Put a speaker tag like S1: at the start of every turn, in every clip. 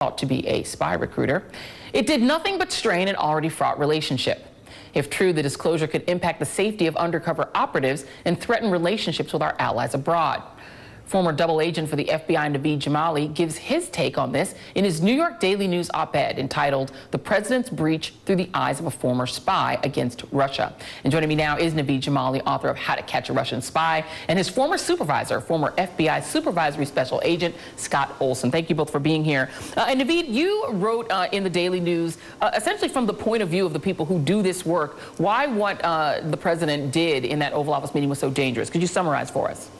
S1: thought to be a spy recruiter. It did nothing but strain an already fraught relationship. If true, the disclosure could impact the safety of undercover operatives and threaten relationships with our allies abroad. Former double agent for the FBI, Naveed Jamali, gives his take on this in his New York Daily News op-ed entitled The President's Breach Through the Eyes of a Former Spy Against Russia. And joining me now is Naveed Jamali, author of How to Catch a Russian Spy, and his former supervisor, former FBI Supervisory Special Agent Scott Olson. Thank you both for being here. Uh, and Naveed, you wrote uh, in the Daily News, uh, essentially from the point of view of the people who do this work, why what uh, the president did in that Oval Office meeting was so dangerous. Could you summarize for us?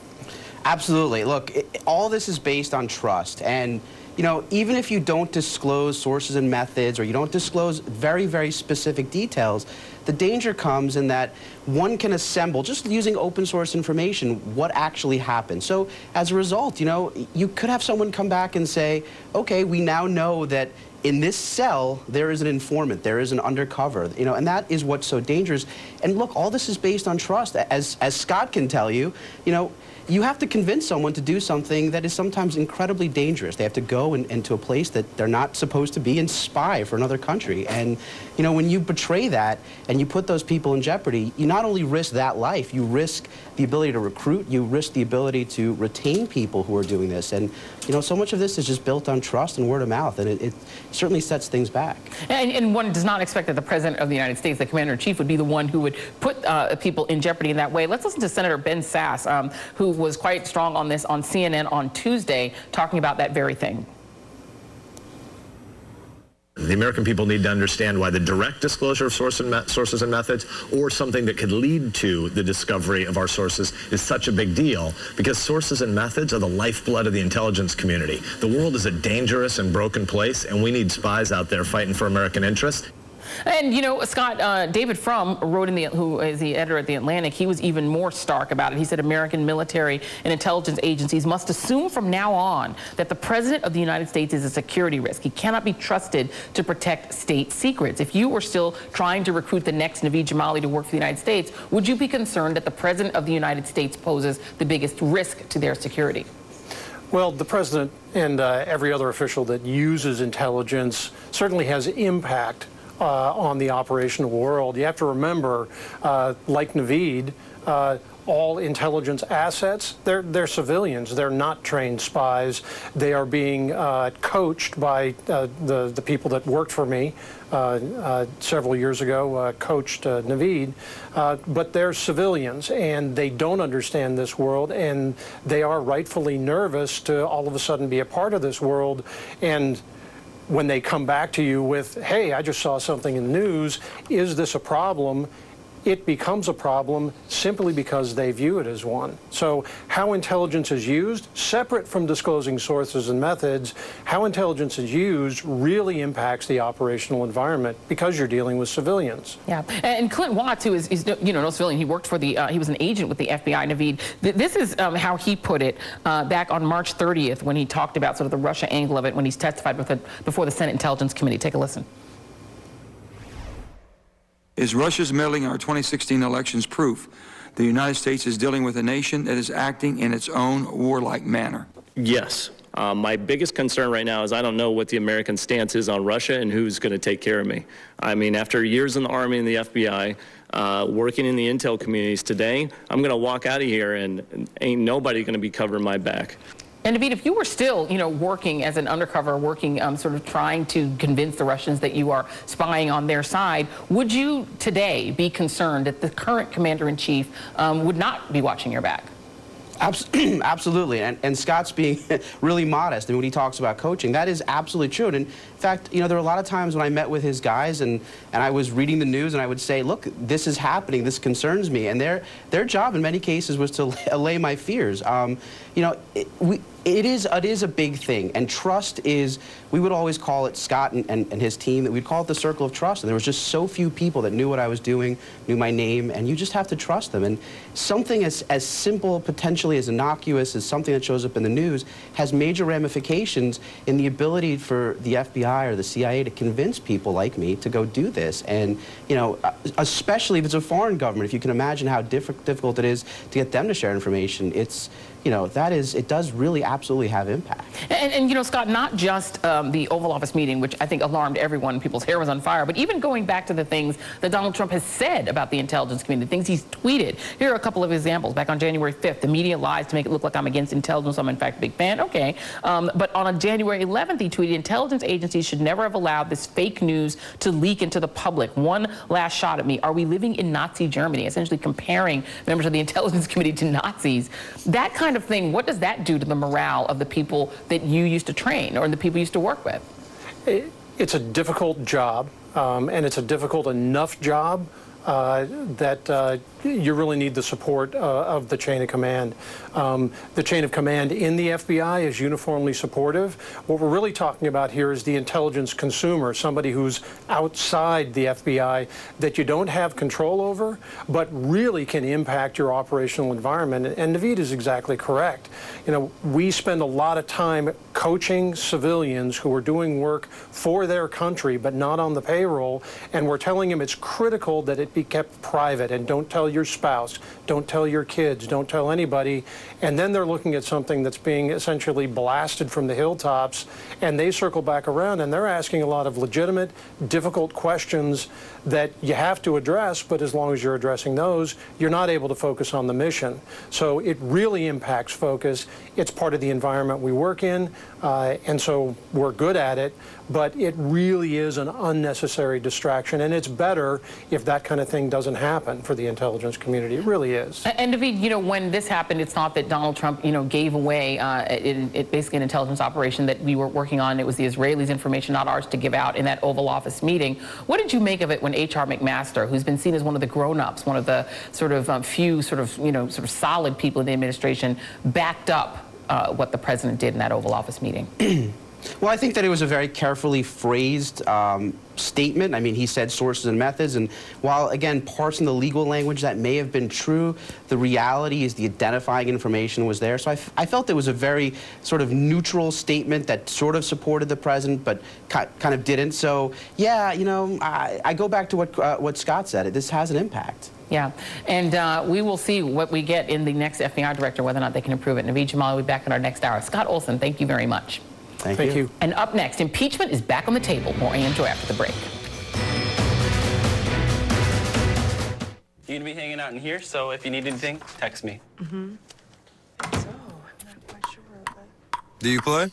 S2: Absolutely. Look, it, all this is based on trust. And, you know, even if you don't disclose sources and methods or you don't disclose very, very specific details, the danger comes in that one can assemble, just using open source information, what actually happened. So as a result, you know, you could have someone come back and say, okay, we now know that in this cell, there is an informant, there is an undercover, you know, and that is what's so dangerous. And look, all this is based on trust. As, as Scott can tell you, you know, you have to convince someone to do something that is sometimes incredibly dangerous. They have to go in, into a place that they're not supposed to be and spy for another country. And, you know, when you betray that and you put those people in jeopardy, you not only risk that life, you risk the ability to recruit, you risk the ability to retain people who are doing this. And, you know, so much of this is just built on trust and word of mouth, and it, it certainly sets things back.
S1: And, and, one does not expect that the President of the United States, the Commander-in-Chief, would be the one who would put uh, people in jeopardy in that way. Let's listen to Senator Ben Sasse, um, who was quite strong on this on CNN on Tuesday, talking about that very thing.
S3: The American people need to understand why the direct disclosure of source and sources and methods or something that could lead to the discovery of our sources is such a big deal because sources and methods are the lifeblood of the intelligence community. The world is a dangerous and broken place and we need spies out there fighting for American interests.
S1: And you know, Scott, uh, David Frum wrote in the, who is the editor at The Atlantic, he was even more stark about it. He said American military and intelligence agencies must assume from now on that the President of the United States is a security risk. He cannot be trusted to protect state secrets. If you were still trying to recruit the next Naveed Jamali to work for the United States, would you be concerned that the President of the United States poses the biggest risk to their security?
S4: Well, the president and uh, every other official that uses intelligence certainly has impact uh, on the operational world. You have to remember, uh, like Naveed, uh, all intelligence assets, they're, they're civilians. They're not trained spies. They are being uh, coached by uh, the, the people that worked for me uh, uh several years ago, uh, coached uh, Naveed. but they're civilians, and they don't understand this world, and they are rightfully nervous to all of a sudden be a part of this world. and when they come back to you with, hey, I just saw something in the news, is this a problem? It becomes a problem simply because they view it as one. So how intelligence is used, separate from disclosing sources and methods, how intelligence is used really impacts the operational environment because you're dealing with civilians.
S1: Yeah, and Clint Watts, who is, is you know, no civilian, he worked for the, uh, he was an agent with the FBI, Naveed. This is um, how he put it uh, back on March 30th when he talked about sort of the Russia angle of it when he's testified before the Senate Intelligence Committee. Take a listen.
S5: Is Russia's meddling in our 2016 elections proof the United States is dealing with a nation that is acting in its own warlike manner?
S6: Yes. Uh, my biggest concern right now is I don't know what the American stance is on Russia and who's going to take care of me. I mean, after years in the Army and the FBI, uh, working in the intel communities today, I'm going to walk out of here and ain't nobody going to be covering my back.
S1: And Naveed, if you were still, you know, working as an undercover, working, um, sort of trying to convince the Russians that you are spying on their side, would you today be concerned that the current commander-in-chief um, would not be watching your back?
S2: Absolutely, and, and Scott's being really modest. I mean, when he talks about coaching, that is absolutely true. And in fact, you know, there were a lot of times when I met with his guys and, and I was reading the news and I would say, look, this is happening, this concerns me. And their, their job in many cases was to allay my fears. Um, you know, it, we, it is it is a big thing and trust is we would always call it Scott and, and, and, his team that we'd call it the circle of trust and there was just so few people that knew what I was doing knew my name and you just have to trust them and something as, as simple potentially as innocuous as something that shows up in the news has major ramifications in the ability for the FBI or the CIA to convince people like me to go do this. And you know uh, especially if it's a foreign government if you can imagine how diff difficult it is to get them to share information it's you know, that is, it does really absolutely have impact.
S1: And, and you know, Scott, not just um, the Oval Office meeting, which I think alarmed everyone, people's hair was on fire, but even going back to the things that Donald Trump has said about the intelligence community, things he's tweeted. Here are a couple of examples. Back on January 5th, the media lies to make it look like I'm against intelligence. I'm, in fact, a big fan. Okay. Um, but on a January 11th, he tweeted, intelligence agencies should never have allowed this fake news to leak into the public. One last shot at me. Are we living in Nazi Germany? Essentially comparing members of the intelligence committee to Nazis. That kind of thing, what does that do to the morale of the people that you used to train or the people you used to work with?
S4: It's a difficult job, um, and it's a difficult enough job uh, that uh, you really need the support uh, of the chain of command. Um, the chain of command in the FBI is uniformly supportive. What we're really talking about here is the intelligence consumer, somebody who's outside the FBI that you don't have control over, but really can impact your operational environment. And Naveed is exactly correct. You know, we spend a lot of time coaching civilians who are doing work for their country, but not on the payroll, and we're telling them it's critical that it be kept private and don't tell your spouse, don't tell your kids, don't tell anybody. And then they're looking at something that's being essentially blasted from the hilltops, and they circle back around and they're asking a lot of legitimate, difficult questions that you have to address, but as long as you're addressing those, you're not able to focus on the mission. So it really impacts focus. It's part of the environment we work in, uh, and so we're good at it, but it really is an unnecessary distraction, and it's better if that kind of thing doesn't happen for the intelligence community. It really is.
S1: And Naveed, you know, when this happened, it's not that Donald Trump, you know, gave away uh, it, it basically an intelligence operation that we were working on. It was the Israelis' information, not ours, to give out in that Oval Office meeting. What did you make of it when H.R. McMaster, who's been seen as one of the grown-ups, one of the sort of um, few sort of, you know, sort of solid people in the administration, backed up uh, what the president did in that Oval Office meeting?
S2: Well, I think that it was a very carefully phrased um, statement. I mean, he said sources and methods, and while, again, parsing the legal language that may have been true, the reality is the identifying information was there. So I, felt it was a very sort of neutral statement that sort of supported the president, but kind of didn't. So, yeah, you know, I, I go back to what, uh, what Scott said. It this has an impact.
S1: Yeah, and uh, we will see what we get in the next FBI director, whether or not they can improve it. Naveed Jamali will be back in our next hour. Scott Olson, thank you very much.
S2: Thank, Thank you. you.
S1: And up next, impeachment is back on the table. More Andrew after the break.
S7: You're gonna be hanging out in here, so if you need anything, text me.
S8: Mm-hmm. So, sure, but...
S9: Do you play?